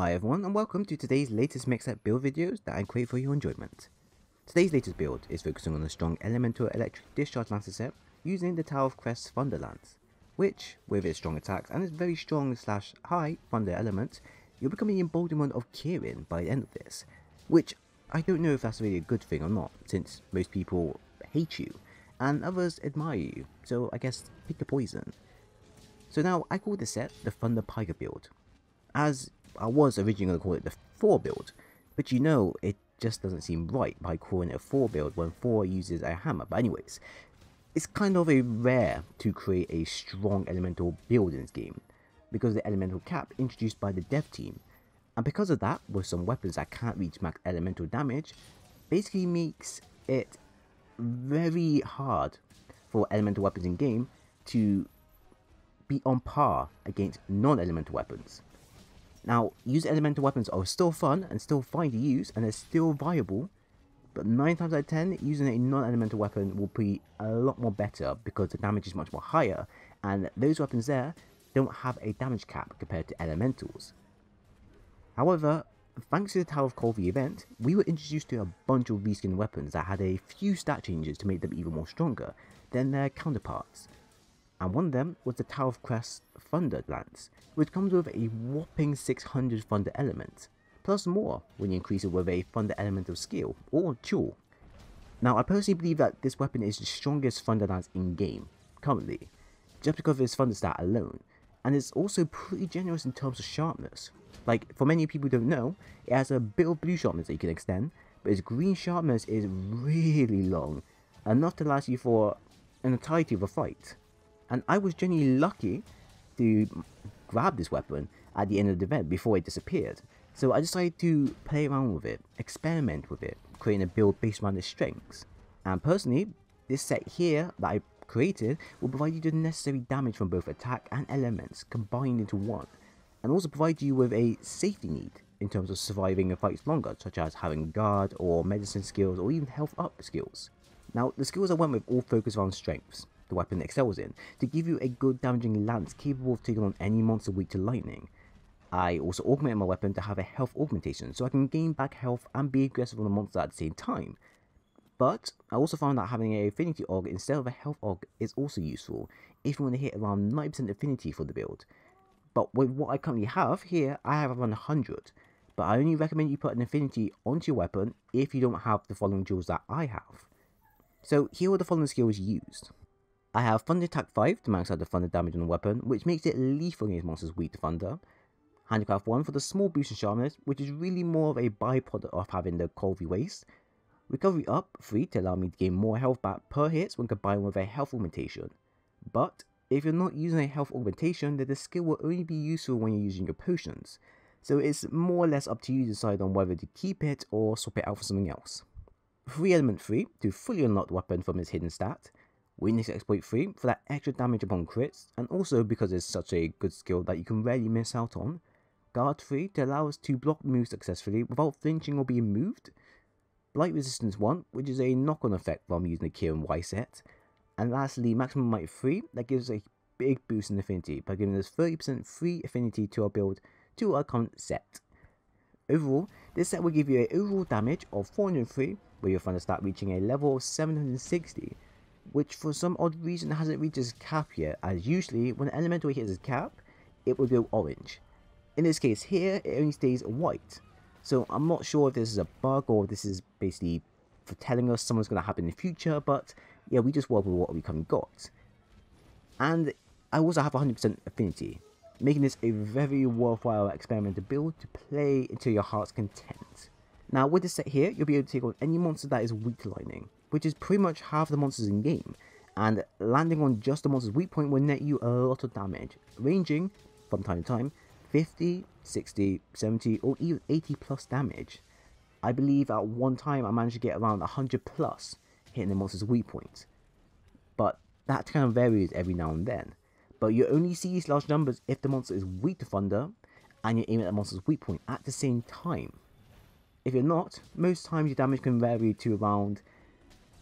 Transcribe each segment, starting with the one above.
Hi everyone and welcome to today's latest mix-up build videos that I create for your enjoyment. Today's latest build is focusing on a strong elemental electric discharge lancer set using the Taroth Crest Thunder Lance, which, with its strong attacks and its very strong slash high thunder element, you'll become the embodiment of Kirin by the end of this, which I don't know if that's really a good thing or not, since most people hate you, and others admire you, so I guess pick a poison. So now I call this set the Thunder Piker build, as I was originally going to call it the Thor build, but you know it just doesn't seem right by calling it a Thor build when Thor uses a hammer. But anyways, it's kind of a rare to create a strong elemental build in this game, because the elemental cap introduced by the dev team, and because of that, with some weapons that can't reach max elemental damage, basically makes it very hard for elemental weapons in game to be on par against non-elemental weapons. Now, use elemental weapons are still fun and still fine to use and they're still viable, but 9 times out of 10, using a non-elemental weapon will be a lot more better because the damage is much more higher and those weapons there don't have a damage cap compared to elementals. However, thanks to the Tower of Colby event, we were introduced to a bunch of reskin weapons that had a few stat changes to make them even more stronger than their counterparts and one of them was the Taroth Crest Thunder Lance, which comes with a whopping 600 Thunder element, plus more when you increase it with a Thunder Elemental skill, or Tool. Now I personally believe that this weapon is the strongest Thunder Lance in game, currently, just because of its Thunder stat alone, and it's also pretty generous in terms of sharpness. Like, for many people who don't know, it has a bit of blue sharpness that you can extend, but its green sharpness is really long, enough to last you for an entirety of a fight and I was genuinely lucky to grab this weapon at the end of the event before it disappeared. So I decided to play around with it, experiment with it, creating a build based around its strengths. And personally, this set here that I created will provide you the necessary damage from both attack and elements combined into one, and also provide you with a safety need in terms of surviving a fight longer, such as having guard or medicine skills or even health up skills. Now, the skills I went with all focus on strengths, the weapon excels in, to give you a good damaging lance capable of taking on any monster weak to lightning. I also augmented my weapon to have a health augmentation, so I can gain back health and be aggressive on the monster at the same time. But I also found that having a affinity aug instead of a health aug is also useful, if you want to hit around 90% affinity for the build. But with what I currently have here, I have around 100, but I only recommend you put an affinity onto your weapon if you don't have the following jewels that I have. So here are the following skills used. I have Thunder Attack 5 to max out the thunder damage on the weapon, which makes it lethal against monsters weak to thunder. Handicraft 1 for the small boost in sharpness, which is really more of a byproduct of having the Kulve waist. Recovery up 3 to allow me to gain more health back per hit when combined with a health augmentation. But if you're not using a health augmentation, then the skill will only be useful when you're using your potions. So it's more or less up to you to decide on whether to keep it or swap it out for something else. Free Element 3 to fully unlock the weapon from its hidden stat. Weakness Exploit 3 for that extra damage upon crits, and also because it's such a good skill that you can rarely miss out on. Guard 3 to allow us to block moves successfully without flinching or being moved. Blight Resistance 1, which is a knock-on effect from using the Kirin Y set. And lastly, Maximum Might 3, that gives a big boost in affinity by giving us 30% free affinity to our build to our current set. Overall, this set will give you an overall damage of 403, where you'll find the stat reaching a level of 760, which for some odd reason hasn't reached its cap yet, as usually when an elemental hits its cap, it will go orange. In this case here, it only stays white. So I'm not sure if this is a bug or this is basically for telling us something's going to happen in the future, but yeah, we just work with what we come got. And I also have 100% affinity, making this a very worthwhile experiment to build to play until your heart's content. Now with this set here, you'll be able to take on any monster that is weak to lightning, which is pretty much half the monsters in game, and landing on just the monster's weak point will net you a lot of damage, ranging, from time to time, 50, 60, 70 or even 80 plus damage. I believe at one time I managed to get around 100 plus hitting the monster's weak point, but that kind of varies every now and then. But you only see these large numbers if the monster is weak to thunder and you aim at the monster's weak point at the same time. If you're not, most times your damage can vary to around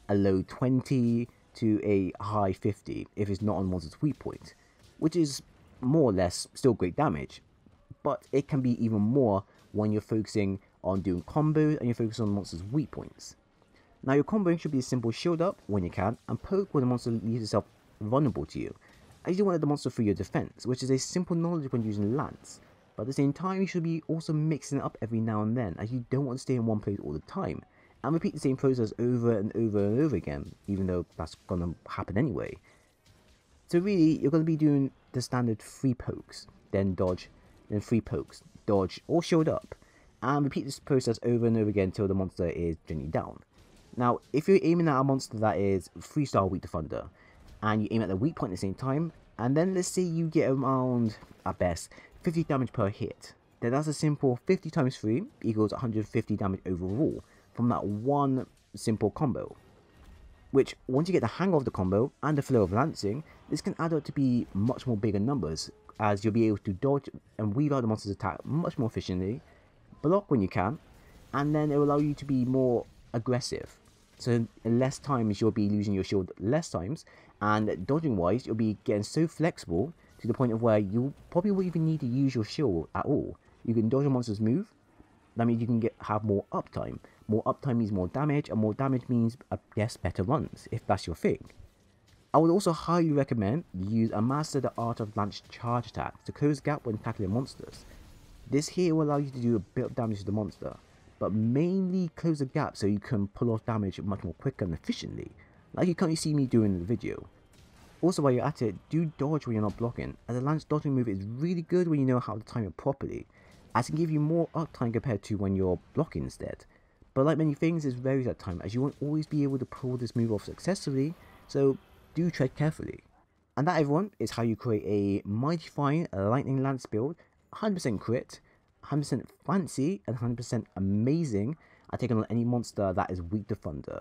a low 20 to a high 50 if it's not on monster's weak point, which is more or less still great damage. but it can be even more when you're focusing on doing combos and you're focusing on monsters' weak points. Now your comboing should be a simple shield up when you can and poke when the monster leaves itself vulnerable to you, as you want the monster through your defense, which is a simple knowledge when using Lance. But at the same time, you should be also mixing it up every now and then, as you don't want to stay in one place all the time, and repeat the same process over and over and over again, even though that's gonna happen anyway. So really, you're gonna be doing the standard three pokes, then dodge, then three pokes, dodge, or shield up, and repeat this process over and over again until the monster is gently down. Now, if you're aiming at a monster that is 3 star weak to thunder, and you aim at the weak point at the same time, and then let's say you get around, at best, 50 damage per hit, then that's a simple 50 times 3 equals 150 damage overall from that one simple combo. Which, once you get the hang of the combo and the flow of lancing, this can add up to be much more bigger numbers, as you'll be able to dodge and weave out the monster's attack much more efficiently, block when you can, and then it will allow you to be more aggressive. So less times you'll be losing your shield less times, and dodging wise you'll be getting so flexible to the point of where you probably won't even need to use your shield at all. You can dodge a monster's move, that means you can get have more uptime. More uptime means more damage, and more damage means, I guess, better runs, if that's your thing. I would also highly recommend you use a Master the Art of Lance charge attack to close gap when tackling monsters. This here will allow you to do a bit of damage to the monster, but mainly close the gap so you can pull off damage much more quicker and efficiently, like you currently see me doing in the video. Also while you're at it, do dodge when you're not blocking, as a lance dodging move is really good when you know how to time it properly, as it can give you more uptime compared to when you're blocking instead. But like many things, it varies at time, as you won't always be able to pull this move off successfully, so do tread carefully. And that everyone is how you create a Mighty Fine Lightning Lance build, 100% crit, 100% fancy and 100% amazing at taking on any monster that is weak to thunder.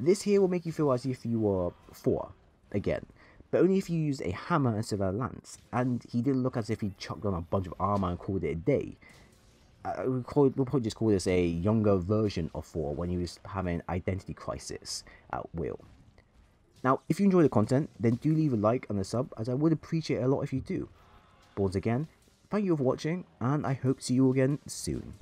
This here will make you feel as if you were Thor, again, but only if you use a hammer instead of a lance, and he didn't look as if he chucked on a bunch of armor and called it a day. Uh, we'll, call, we'll probably just call this a younger version of Thor when he was having identity crisis at will. Now, if you enjoy the content, then do leave a like and a sub, as I would appreciate a lot if you do. Once again, Thank you for watching, and I hope to see you again soon.